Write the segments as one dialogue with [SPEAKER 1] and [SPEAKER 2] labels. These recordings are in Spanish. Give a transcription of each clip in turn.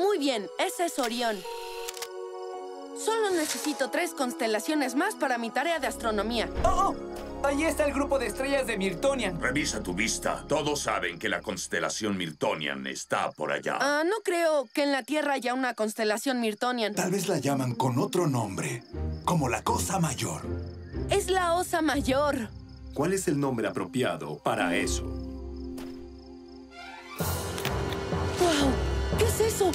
[SPEAKER 1] Muy bien, ese es Orión. Solo necesito tres constelaciones más para mi tarea de astronomía.
[SPEAKER 2] ¡Oh! oh! Ahí está el grupo de estrellas de Mirtonian.
[SPEAKER 3] Revisa tu vista. Todos saben que la constelación Mirtonian está por allá.
[SPEAKER 1] Ah, no creo que en la Tierra haya una constelación Mirtonian.
[SPEAKER 4] Tal vez la llaman con otro nombre, como la Cosa Mayor.
[SPEAKER 1] Es la Osa Mayor.
[SPEAKER 5] ¿Cuál es el nombre apropiado para eso?
[SPEAKER 1] Es eso?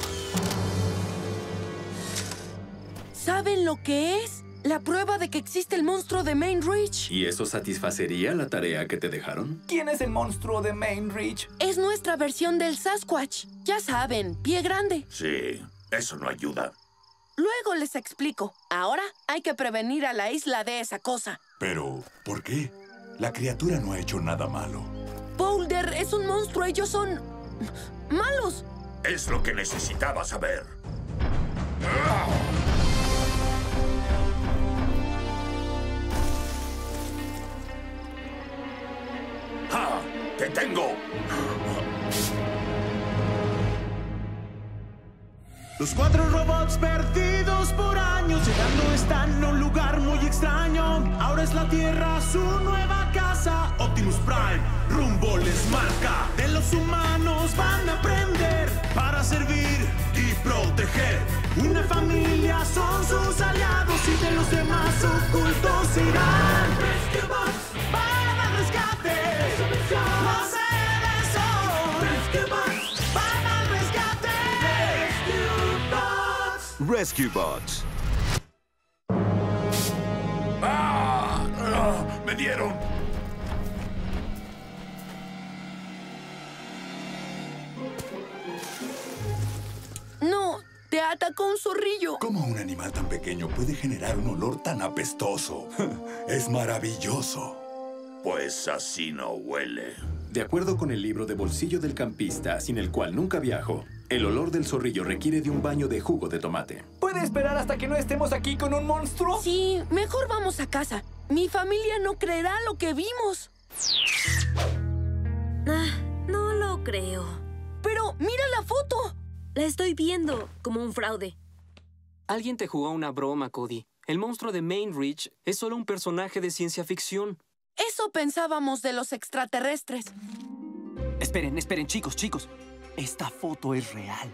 [SPEAKER 1] ¿Saben lo que es? La prueba de que existe el monstruo de Main Ridge.
[SPEAKER 5] ¿Y eso satisfacería la tarea que te dejaron?
[SPEAKER 2] ¿Quién es el monstruo de Main Ridge?
[SPEAKER 1] Es nuestra versión del Sasquatch. Ya saben, pie grande.
[SPEAKER 3] Sí, eso no ayuda.
[SPEAKER 1] Luego les explico. Ahora hay que prevenir a la isla de esa cosa.
[SPEAKER 4] Pero, ¿por qué? La criatura no ha hecho nada malo.
[SPEAKER 1] Boulder es un monstruo. Ellos son... malos.
[SPEAKER 3] Es lo que necesitaba saber. ¡Ja! ¡Te tengo!
[SPEAKER 6] Los cuatro robots perdidos por años llegando están a un lugar muy extraño. Ahora es la Tierra su nueva casa. Optimus Prime rumbo les marca. De los humanos van a aprender para servir y proteger. Una familia son sus aliados y de los demás ocultos irán. Rescue Bots van al rescate. Rescue Bots van al rescate. Rescue Bots.
[SPEAKER 7] Rescue Bots.
[SPEAKER 3] ¡Ah! ¡Ah! ¡Me dieron!
[SPEAKER 1] Atacó un zorrillo.
[SPEAKER 4] ¿Cómo un animal tan pequeño puede generar un olor tan apestoso? Es maravilloso.
[SPEAKER 3] Pues así no huele.
[SPEAKER 5] De acuerdo con el libro de bolsillo del campista, sin el cual nunca viajo, el olor del zorrillo requiere de un baño de jugo de tomate.
[SPEAKER 2] ¿Puede esperar hasta que no estemos aquí con un monstruo?
[SPEAKER 1] Sí, mejor vamos a casa. Mi familia no creerá lo que vimos.
[SPEAKER 8] Ah, no lo creo.
[SPEAKER 1] Pero mira la foto.
[SPEAKER 8] La estoy viendo como un fraude.
[SPEAKER 9] Alguien te jugó una broma, Cody. El monstruo de Main Ridge es solo un personaje de ciencia ficción.
[SPEAKER 1] Eso pensábamos de los extraterrestres.
[SPEAKER 10] Esperen, esperen, chicos, chicos. Esta foto es real.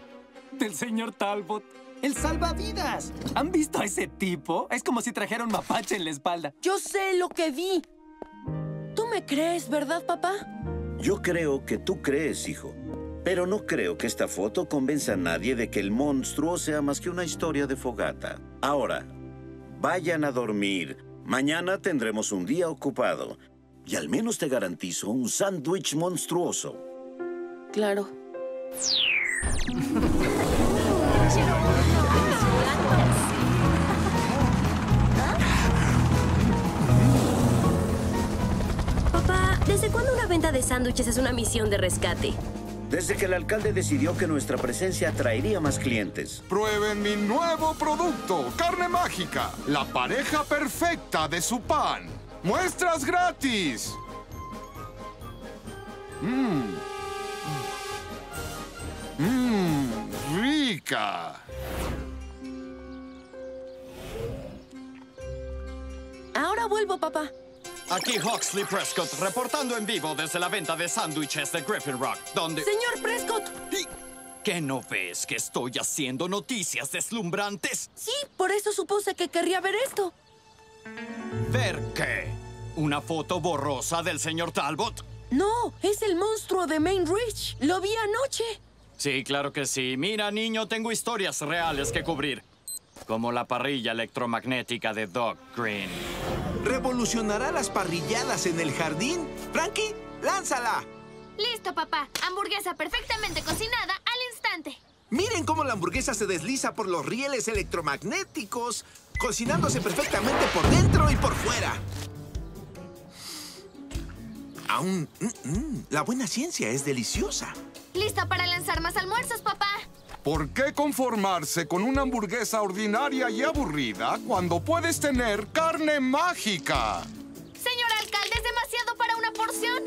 [SPEAKER 10] Del señor Talbot. ¡El salvavidas! ¿Han visto a ese tipo? Es como si trajera un mapache en la espalda.
[SPEAKER 1] Yo sé lo que vi. ¿Tú me crees, verdad, papá?
[SPEAKER 11] Yo creo que tú crees, hijo. Pero no creo que esta foto convenza a nadie de que el monstruo sea más que una historia de fogata. Ahora, vayan a dormir. Mañana tendremos un día ocupado. Y al menos te garantizo un sándwich monstruoso.
[SPEAKER 1] Claro.
[SPEAKER 8] Papá, ¿desde cuándo una venta de sándwiches es una misión de rescate?
[SPEAKER 11] Desde que el alcalde decidió que nuestra presencia atraería más clientes.
[SPEAKER 12] Prueben mi nuevo producto, carne mágica, la pareja perfecta de su pan. Muestras gratis. Mmm. Mmm, rica.
[SPEAKER 1] Ahora vuelvo, papá.
[SPEAKER 13] Aquí Huxley Prescott, reportando en vivo desde la venta de sándwiches de Griffin Rock, donde...
[SPEAKER 1] Señor Prescott.
[SPEAKER 13] ¿Qué no ves que estoy haciendo noticias deslumbrantes?
[SPEAKER 1] Sí, por eso supuse que querría ver esto.
[SPEAKER 13] ¿Ver qué? ¿Una foto borrosa del señor Talbot?
[SPEAKER 1] No, es el monstruo de Main Ridge. Lo vi anoche.
[SPEAKER 13] Sí, claro que sí. Mira, niño, tengo historias reales que cubrir. Como la parrilla electromagnética de Doc Green.
[SPEAKER 14] ¿Revolucionará las parrilladas en el jardín? Frankie, lánzala.
[SPEAKER 15] Listo, papá. Hamburguesa perfectamente cocinada al instante.
[SPEAKER 14] Miren cómo la hamburguesa se desliza por los rieles electromagnéticos, cocinándose perfectamente por dentro y por fuera. Aún, mm, mm, la buena ciencia es deliciosa.
[SPEAKER 15] Listo para lanzar más almuerzos, papá.
[SPEAKER 12] ¿Por qué conformarse con una hamburguesa ordinaria y aburrida cuando puedes tener carne mágica?
[SPEAKER 15] Señor alcalde, ¿es demasiado para una porción?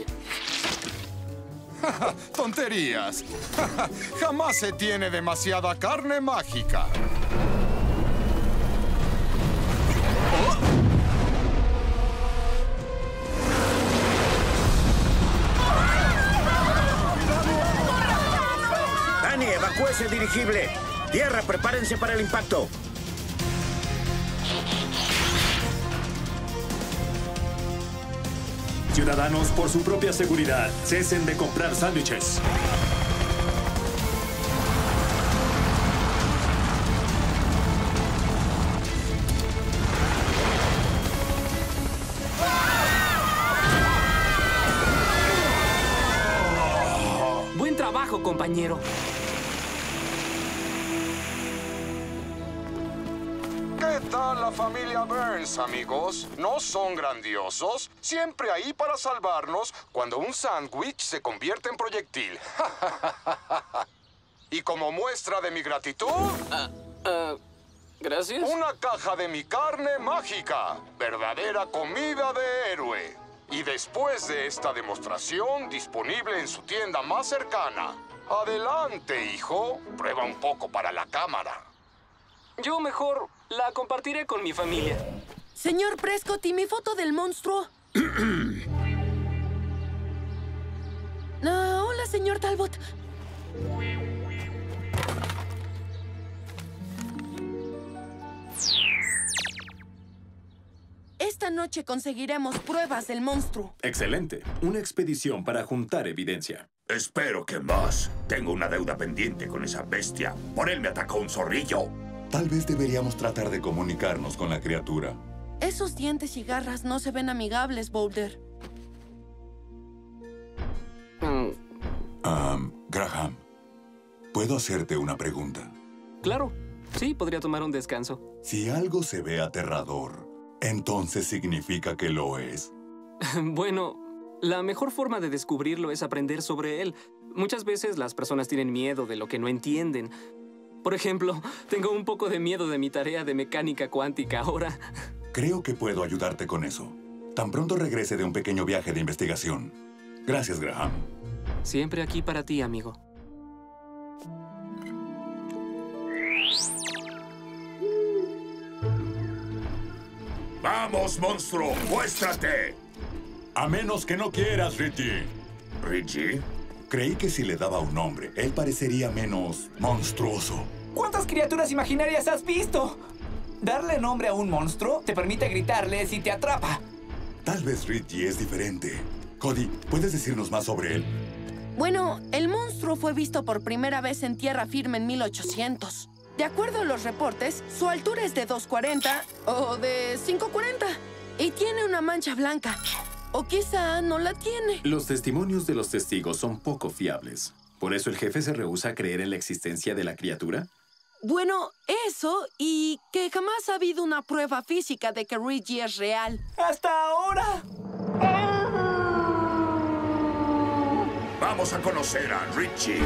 [SPEAKER 12] Tonterías. Jamás se tiene demasiada carne mágica.
[SPEAKER 11] Ese dirigible. Tierra, prepárense para el impacto.
[SPEAKER 5] Ciudadanos, por su propia seguridad, cesen de comprar sándwiches.
[SPEAKER 9] Buen trabajo, compañero.
[SPEAKER 12] Familia Burns, amigos? ¿No son grandiosos? Siempre ahí para salvarnos cuando un sándwich se convierte en proyectil. y como muestra de mi gratitud...
[SPEAKER 9] gracias.
[SPEAKER 12] Una caja de mi carne mágica. Verdadera comida de héroe. Y después de esta demostración, disponible en su tienda más cercana. Adelante, hijo. Prueba un poco para la cámara.
[SPEAKER 9] Yo mejor la compartiré con mi familia.
[SPEAKER 1] Señor Prescott, ¿y mi foto del monstruo? No, hola, señor Talbot. Esta noche conseguiremos pruebas del monstruo.
[SPEAKER 5] Excelente. Una expedición para juntar evidencia.
[SPEAKER 3] Espero que más. Tengo una deuda pendiente con esa bestia. Por él me atacó un zorrillo.
[SPEAKER 4] Tal vez deberíamos tratar de comunicarnos con la criatura.
[SPEAKER 1] Esos dientes y garras no se ven amigables, Boulder.
[SPEAKER 4] Ah, Graham, ¿puedo hacerte una pregunta?
[SPEAKER 9] Claro. Sí, podría tomar un descanso.
[SPEAKER 4] Si algo se ve aterrador, ¿entonces significa que lo es?
[SPEAKER 9] bueno, la mejor forma de descubrirlo es aprender sobre él. Muchas veces las personas tienen miedo de lo que no entienden. Por ejemplo, tengo un poco de miedo de mi tarea de mecánica cuántica ahora.
[SPEAKER 4] Creo que puedo ayudarte con eso. Tan pronto regrese de un pequeño viaje de investigación. Gracias, Graham.
[SPEAKER 9] Siempre aquí para ti, amigo.
[SPEAKER 3] ¡Vamos, monstruo! ¡Muéstrate!
[SPEAKER 4] A menos que no quieras, Richie.
[SPEAKER 3] ¿Richie?
[SPEAKER 4] Creí que si le daba un nombre, él parecería menos monstruoso.
[SPEAKER 2] ¿Cuántas criaturas imaginarias has visto? Darle nombre a un monstruo te permite gritarle si te atrapa.
[SPEAKER 4] Tal vez Richie es diferente. Cody, ¿puedes decirnos más sobre él?
[SPEAKER 1] Bueno, el monstruo fue visto por primera vez en tierra firme en 1800. De acuerdo a los reportes, su altura es de 2.40 o de 5.40 y tiene una mancha blanca. O quizá no la tiene.
[SPEAKER 5] Los testimonios de los testigos son poco fiables. ¿Por eso el jefe se rehúsa a creer en la existencia de la criatura?
[SPEAKER 1] Bueno, eso y que jamás ha habido una prueba física de que Reggie es real.
[SPEAKER 2] ¡Hasta ahora!
[SPEAKER 3] Vamos a conocer a Richie.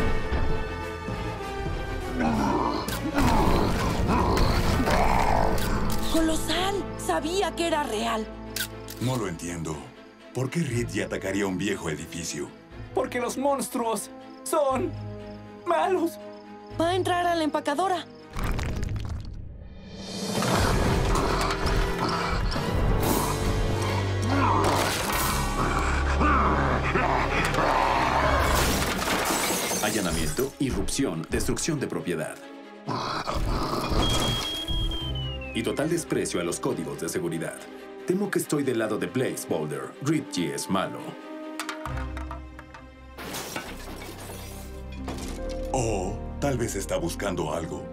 [SPEAKER 1] ¡Colosal! Sabía que era real.
[SPEAKER 4] No lo entiendo. ¿Por qué Richie atacaría un viejo edificio?
[SPEAKER 2] Porque los monstruos son malos.
[SPEAKER 1] Va a entrar a la empacadora.
[SPEAKER 5] Allanamiento, irrupción, destrucción de propiedad. Y total desprecio a los códigos de seguridad. Temo que estoy del lado de Blaze Boulder. Richie es malo.
[SPEAKER 4] O tal vez está buscando algo.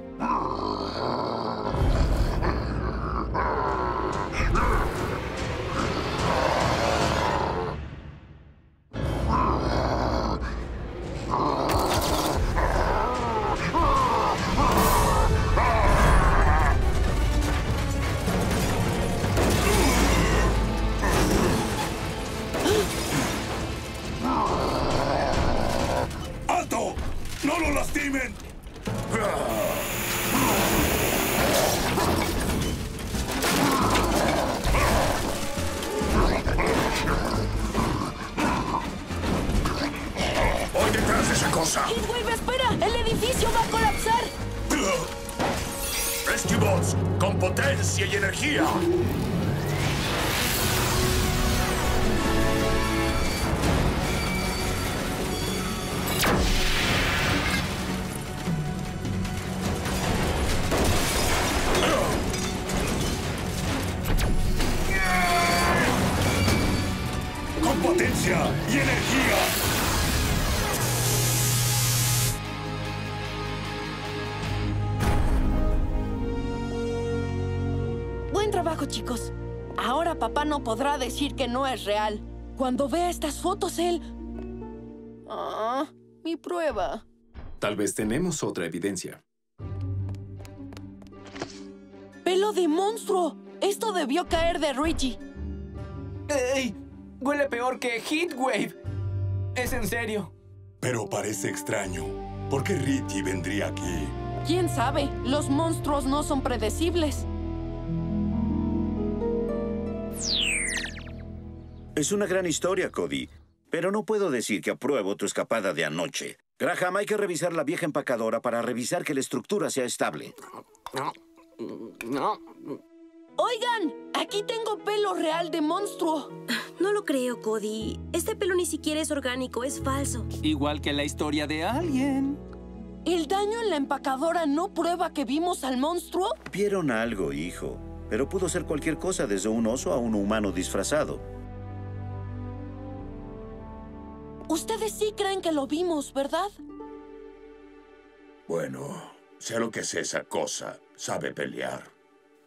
[SPEAKER 1] Chicos. Ahora papá no podrá decir que no es real. Cuando vea estas fotos, él... Ah, mi prueba.
[SPEAKER 5] Tal vez tenemos otra evidencia.
[SPEAKER 1] ¡Pelo de monstruo! Esto debió caer de Richie.
[SPEAKER 2] ¡Ey! Huele peor que Heatwave. Es en serio.
[SPEAKER 4] Pero parece extraño. ¿Por qué Richie vendría aquí?
[SPEAKER 1] ¿Quién sabe? Los monstruos no son predecibles.
[SPEAKER 11] Es una gran historia, Cody. Pero no puedo decir que apruebo tu escapada de anoche. Graham, hay que revisar la vieja empacadora para revisar que la estructura sea estable.
[SPEAKER 9] No. No.
[SPEAKER 1] Oigan, aquí tengo pelo real de monstruo.
[SPEAKER 8] No lo creo, Cody. Este pelo ni siquiera es orgánico, es falso.
[SPEAKER 10] Igual que la historia de alguien.
[SPEAKER 1] ¿El daño en la empacadora no prueba que vimos al monstruo?
[SPEAKER 11] Vieron algo, hijo. Pero pudo ser cualquier cosa, desde un oso a un humano disfrazado.
[SPEAKER 1] Ustedes sí creen que lo vimos, ¿verdad?
[SPEAKER 3] Bueno, sea lo que sea esa cosa, sabe pelear.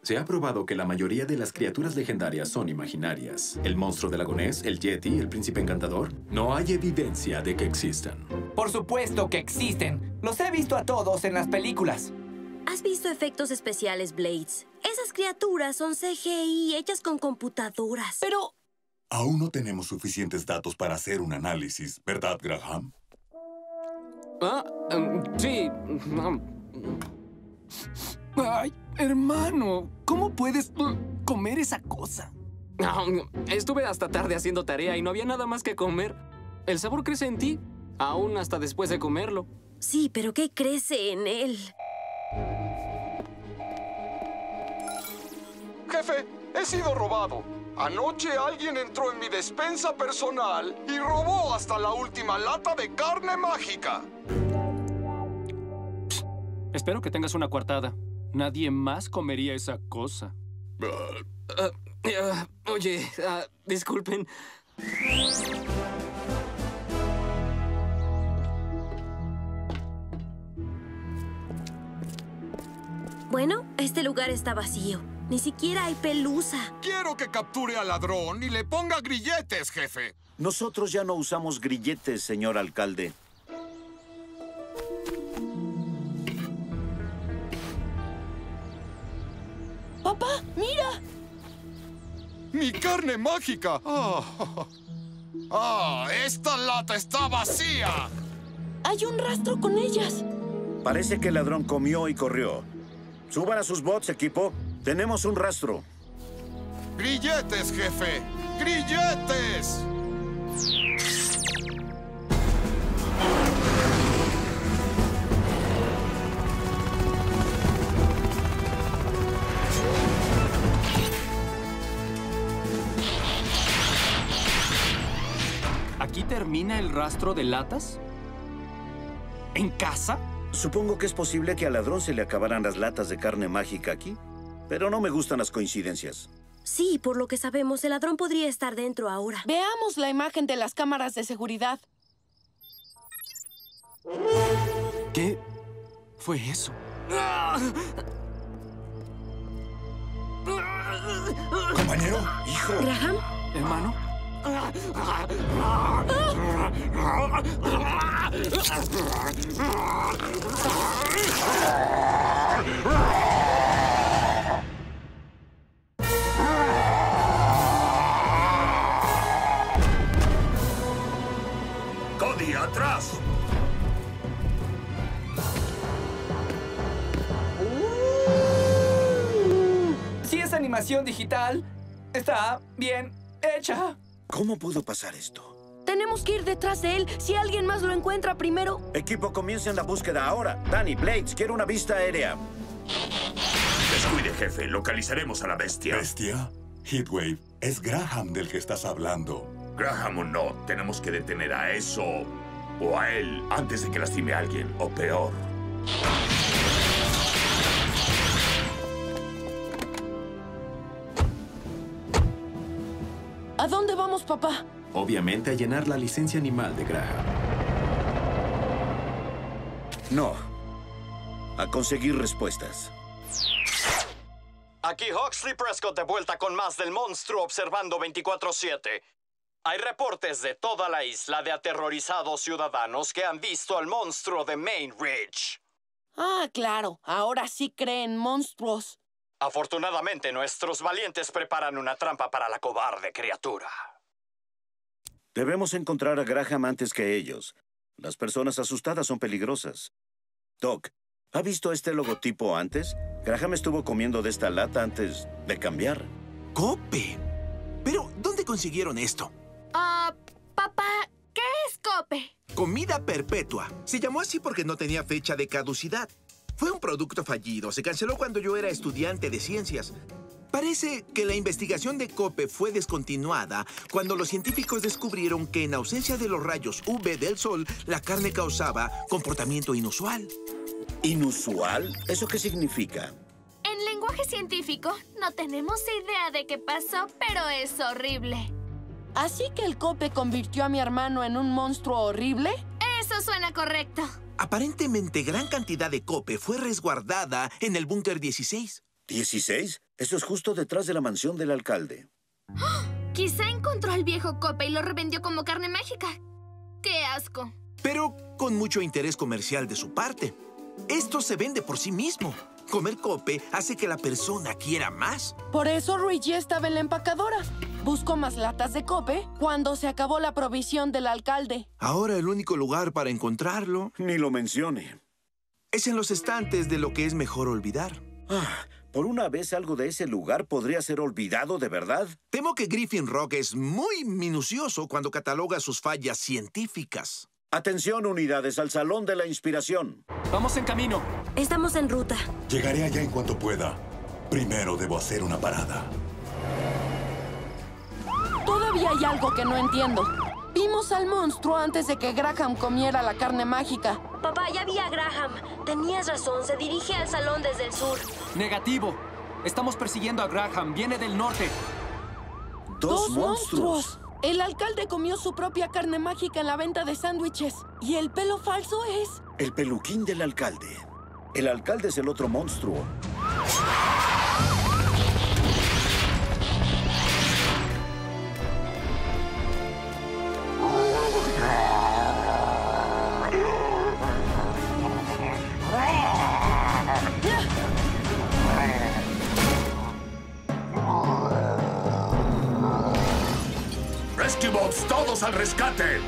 [SPEAKER 5] Se ha probado que la mayoría de las criaturas legendarias son imaginarias. El monstruo del lago Ness, el Yeti, el príncipe encantador. No hay evidencia de que existan.
[SPEAKER 2] Por supuesto que existen. Los he visto a todos en las películas.
[SPEAKER 8] ¿Has visto efectos especiales, Blades? Esas criaturas son CGI hechas con computadoras.
[SPEAKER 1] Pero...
[SPEAKER 4] Aún no tenemos suficientes datos para hacer un análisis, ¿verdad, Graham?
[SPEAKER 9] Ah, em, sí.
[SPEAKER 10] Ay, hermano, ¿cómo puedes comer esa cosa?
[SPEAKER 9] Estuve hasta tarde haciendo tarea y no había nada más que comer. El sabor crece en ti, aún hasta después de comerlo.
[SPEAKER 8] Sí, pero ¿qué crece en él?
[SPEAKER 12] Jefe, he sido robado. Anoche alguien entró en mi despensa personal y robó hasta la última lata de carne mágica.
[SPEAKER 10] Espero que tengas una coartada. Nadie más comería esa cosa.
[SPEAKER 9] Ah, ah, oye, ah, disculpen.
[SPEAKER 8] Bueno, este lugar está vacío. Ni siquiera hay pelusa.
[SPEAKER 12] Quiero que capture al ladrón y le ponga grilletes, jefe.
[SPEAKER 11] Nosotros ya no usamos grilletes, señor alcalde.
[SPEAKER 1] Papá, mira.
[SPEAKER 12] ¡Mi carne mágica! ¡Ah! ¡Esta lata está vacía!
[SPEAKER 1] Hay un rastro con ellas.
[SPEAKER 11] Parece que el ladrón comió y corrió. Suban a sus bots, equipo. Tenemos un rastro.
[SPEAKER 12] ¡Grilletes, jefe! ¡Grilletes!
[SPEAKER 10] ¿Aquí termina el rastro de latas? ¿En casa?
[SPEAKER 11] Supongo que es posible que al ladrón se le acabaran las latas de carne mágica aquí. Pero no me gustan las coincidencias.
[SPEAKER 8] Sí, por lo que sabemos, el ladrón podría estar dentro ahora.
[SPEAKER 1] Veamos la imagen de las cámaras de seguridad.
[SPEAKER 10] ¿Qué fue eso?
[SPEAKER 4] Compañero,
[SPEAKER 11] hijo.
[SPEAKER 8] ¿Graham?
[SPEAKER 10] Hermano.
[SPEAKER 3] ¡Cody,
[SPEAKER 2] Animación digital, está bien hecha.
[SPEAKER 11] ¿Cómo pudo pasar esto?
[SPEAKER 8] Tenemos que ir detrás de él. Si alguien más lo encuentra primero.
[SPEAKER 11] Equipo, comiencen la búsqueda ahora. Danny, Blades, quiero una vista aérea.
[SPEAKER 3] Descuide, jefe. Localizaremos a la bestia.
[SPEAKER 4] ¿Bestia? Heatwave, es Graham del que estás hablando.
[SPEAKER 3] Graham o no, tenemos que detener a eso o a él antes de que lastime a alguien, o peor.
[SPEAKER 1] Vamos, papá?
[SPEAKER 5] Obviamente a llenar la licencia animal de Graham.
[SPEAKER 11] No. A conseguir respuestas.
[SPEAKER 13] Aquí Huxley Prescott de vuelta con más del monstruo observando 24-7. Hay reportes de toda la isla de aterrorizados ciudadanos que han visto al monstruo de Main Ridge.
[SPEAKER 1] Ah, claro. Ahora sí creen monstruos.
[SPEAKER 13] Afortunadamente, nuestros valientes preparan una trampa para la cobarde criatura.
[SPEAKER 11] Debemos encontrar a Graham antes que ellos. Las personas asustadas son peligrosas. Doc, ¿ha visto este logotipo antes? Graham estuvo comiendo de esta lata antes de cambiar.
[SPEAKER 14] ¡Cope! Pero, ¿dónde consiguieron esto?
[SPEAKER 15] Ah, papá, ¿qué es Cope?
[SPEAKER 14] Comida perpetua. Se llamó así porque no tenía fecha de caducidad. Fue un producto fallido. Se canceló cuando yo era estudiante de ciencias. Parece que la investigación de Cope fue descontinuada cuando los científicos descubrieron que en ausencia de los rayos UV del sol, la carne causaba comportamiento inusual.
[SPEAKER 11] ¿Inusual? ¿Eso qué significa?
[SPEAKER 15] En lenguaje científico, no tenemos idea de qué pasó, pero es horrible.
[SPEAKER 1] ¿Así que el cope convirtió a mi hermano en un monstruo horrible?
[SPEAKER 15] Eso suena correcto.
[SPEAKER 14] Aparentemente, gran cantidad de cope fue resguardada en el búnker 16.
[SPEAKER 11] ¿16? Eso es justo detrás de la mansión del alcalde.
[SPEAKER 15] Quizá encontró al viejo Cope y lo revendió como carne mágica. ¡Qué asco!
[SPEAKER 14] Pero con mucho interés comercial de su parte. Esto se vende por sí mismo. Comer cope hace que la persona quiera más.
[SPEAKER 1] Por eso Luigi estaba en la empacadora. Buscó más latas de cope cuando se acabó la provisión del alcalde.
[SPEAKER 14] Ahora el único lugar para encontrarlo...
[SPEAKER 11] Ni lo mencione.
[SPEAKER 14] Es en los estantes de lo que es mejor olvidar.
[SPEAKER 11] Ah, ¿por una vez algo de ese lugar podría ser olvidado de verdad?
[SPEAKER 14] Temo que Griffin Rock es muy minucioso cuando cataloga sus fallas científicas.
[SPEAKER 11] Atención, unidades, al Salón de la Inspiración.
[SPEAKER 10] Vamos en camino.
[SPEAKER 8] Estamos en ruta.
[SPEAKER 4] Llegaré allá en cuanto pueda. Primero debo hacer una parada.
[SPEAKER 1] Todavía hay algo que no entiendo. Vimos al monstruo antes de que Graham comiera la carne mágica.
[SPEAKER 8] Papá, ya vi a Graham. Tenías razón, se dirige al salón desde el sur.
[SPEAKER 10] Negativo. Estamos persiguiendo a Graham. Viene del norte.
[SPEAKER 11] Dos, monstruos.
[SPEAKER 1] El alcalde comió su propia carne mágica en la venta de sándwiches. ¿Y el pelo falso es?
[SPEAKER 11] El peluquín del alcalde. El alcalde es el otro monstruo.
[SPEAKER 3] Rescue Bots, todos al rescate.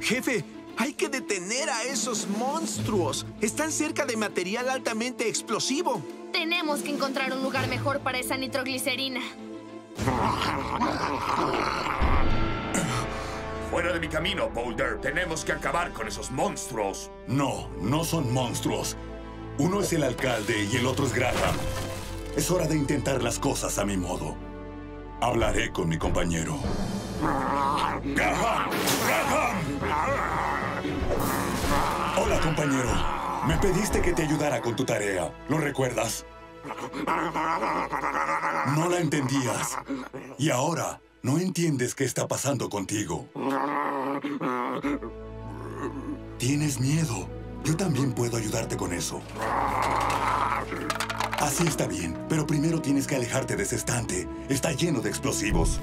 [SPEAKER 14] Jefe, hay que detener a esos monstruos. Están cerca de material altamente explosivo.
[SPEAKER 15] Tenemos que encontrar un lugar mejor para esa nitroglicerina.
[SPEAKER 3] Fuera de mi camino, Boulder. Tenemos que acabar con esos monstruos.
[SPEAKER 4] No, no son monstruos. Uno es el alcalde y el otro es Graham. Es hora de intentar las cosas a mi modo. Hablaré con mi compañero. ¡Graham! ¡Graham! Hola, compañero. Me pediste que te ayudara con tu tarea. ¿Lo recuerdas? No la entendías. Y ahora no entiendes qué está pasando contigo. Tienes miedo. Yo también puedo ayudarte con eso. Así está bien, pero primero tienes que alejarte de ese estante. Está lleno de explosivos.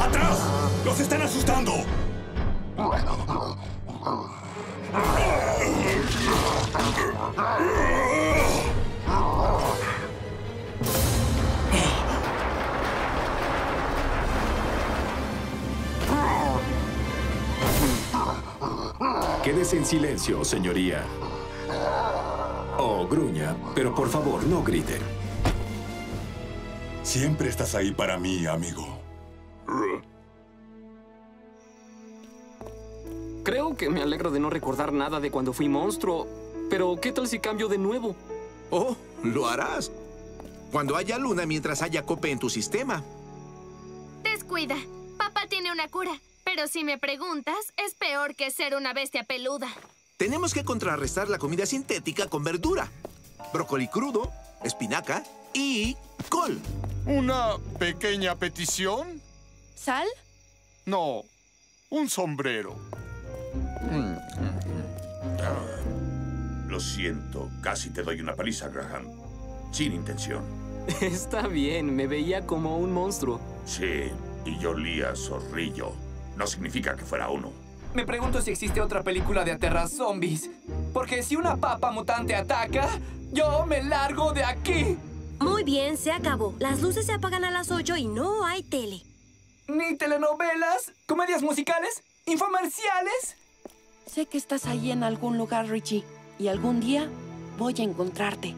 [SPEAKER 4] ¡Atrás! ¡Los están asustando!
[SPEAKER 5] Quédese en silencio, señoría. O gruña, pero por favor, no grite.
[SPEAKER 4] Siempre estás ahí para mí, amigo.
[SPEAKER 9] Creo que me alegro de no recordar nada de cuando fui monstruo. Pero, ¿qué tal si cambio de nuevo?
[SPEAKER 14] Oh, lo harás. Cuando haya luna mientras haya cope en tu sistema.
[SPEAKER 15] Descuida. Papá tiene una cura. Pero si me preguntas, es peor que ser una bestia peluda.
[SPEAKER 14] Tenemos que contrarrestar la comida sintética con verdura. Brócoli crudo, espinaca y col.
[SPEAKER 12] ¿Una pequeña petición?
[SPEAKER 1] ¿Sal?
[SPEAKER 12] No, un sombrero.
[SPEAKER 3] Lo siento, casi te doy una paliza, Graham. Sin intención.
[SPEAKER 9] Está bien, me veía como un monstruo.
[SPEAKER 3] Sí, y yo olía zorrillo. No significa que fuera uno.
[SPEAKER 2] Me pregunto si existe otra película de aterrar zombies. Porque si una papa mutante ataca, yo me largo de aquí.
[SPEAKER 8] Muy bien, se acabó. Las luces se apagan a las 8 y no hay tele.
[SPEAKER 2] Ni telenovelas, comedias musicales, infomerciales.
[SPEAKER 1] Sé que estás ahí en algún lugar, Richie. Y algún día voy a encontrarte.